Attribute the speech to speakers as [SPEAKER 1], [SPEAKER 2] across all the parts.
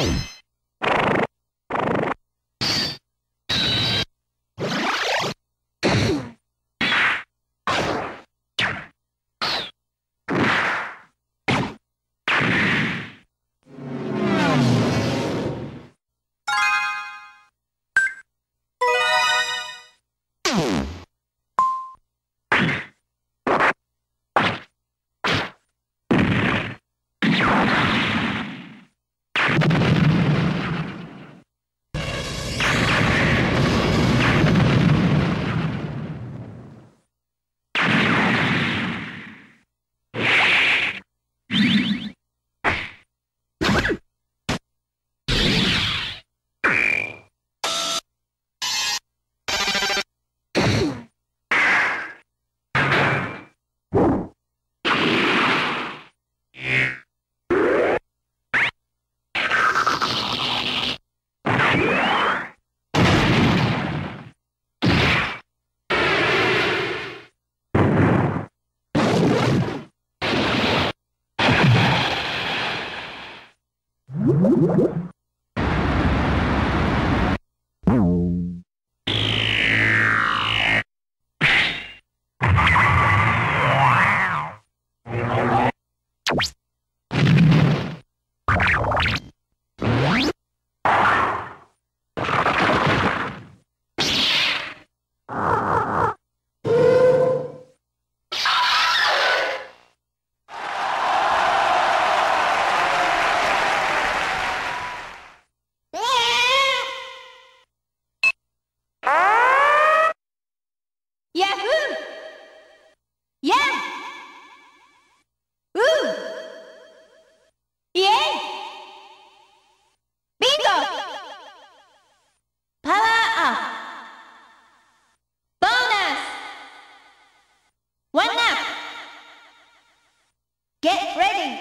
[SPEAKER 1] Bye. Wow. ヤフーヤンウーイエイビンゴパワーアップボーナスワンナップゲットレディ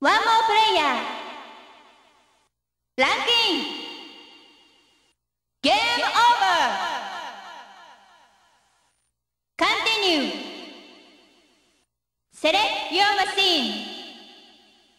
[SPEAKER 1] ワンモープレイヤーセレクト・ヨー・マシン